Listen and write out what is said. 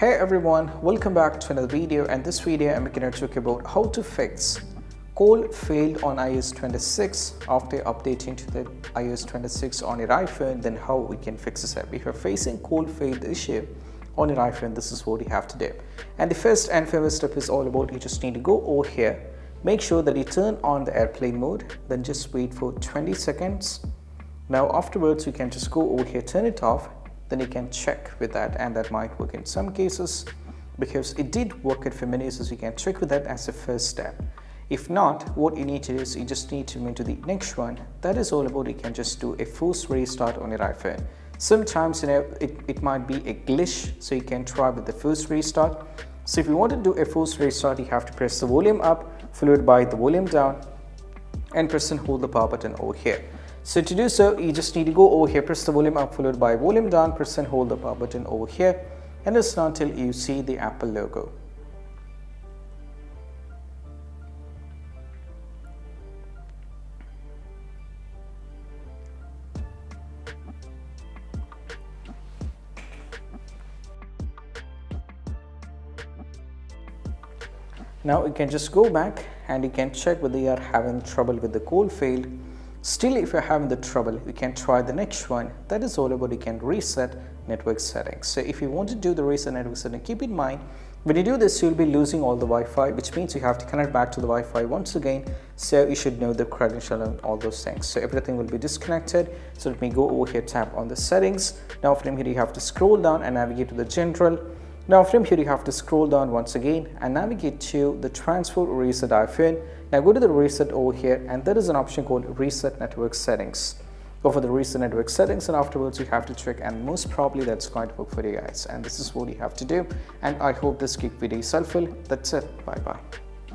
Hey everyone, welcome back to another video. And this video I'm going to talk about how to fix call failed on iOS 26 after updating to the iOS 26 on your iPhone then how we can fix this up. If you're facing call failed issue on your iPhone this is what you have to do. And the first and first step is all about you just need to go over here. Make sure that you turn on the airplane mode then just wait for 20 seconds. Now afterwards you can just go over here turn it off then you can check with that and that might work in some cases because it did work at so you can check with that as a first step. If not what you need to do is you just need to move to the next one. That is all about you can just do a force restart on your iphone. Sometimes you know it, it might be a glitch so you can try with the force restart. So if you want to do a force restart you have to press the volume up followed by the volume down and press and hold the power button over here so to do so, you just need to go over here, press the volume up followed by volume down, press and hold the power button over here and it's not until you see the Apple logo. Now you can just go back and you can check whether you are having trouble with the call failed Still, if you're having the trouble, you can try the next one. That is all about you can reset network settings. So if you want to do the reset network setting, keep in mind, when you do this, you'll be losing all the Wi-Fi, which means you have to connect back to the Wi-Fi once again. So you should know the credential and all those things. So everything will be disconnected. So let me go over here, tap on the settings. Now from here, you have to scroll down and navigate to the general. Now from here, you have to scroll down once again and navigate to the transfer reset iPhone. Now go to the reset over here and there is an option called reset network settings. Go for the reset network settings and afterwards you have to check and most probably that's going to work for you guys and this is what you have to do and I hope this quick video is helpful. That's it. Bye bye.